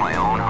my own heart.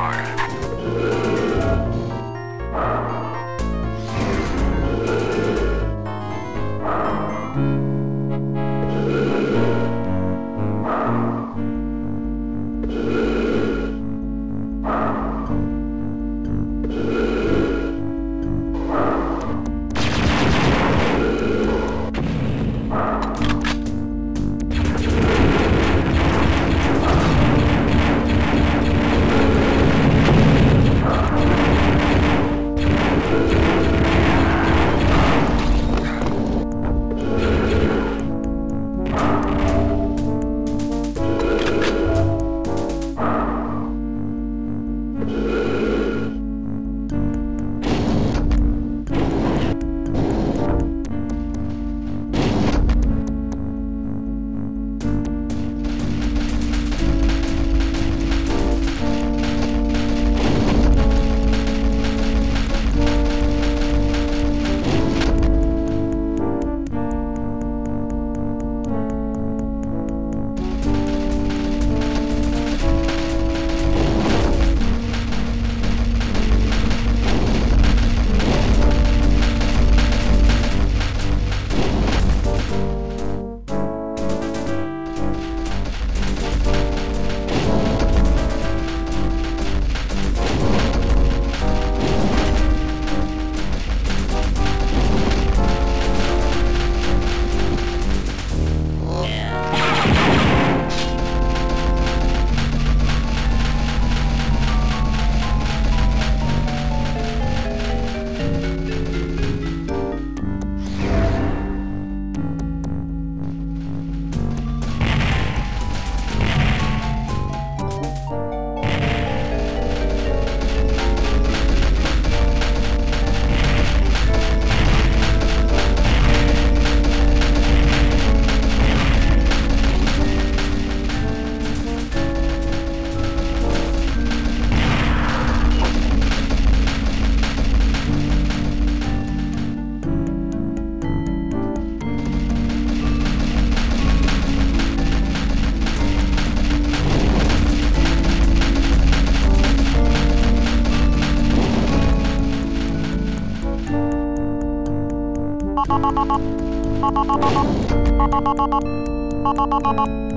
Thank